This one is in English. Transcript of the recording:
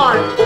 on.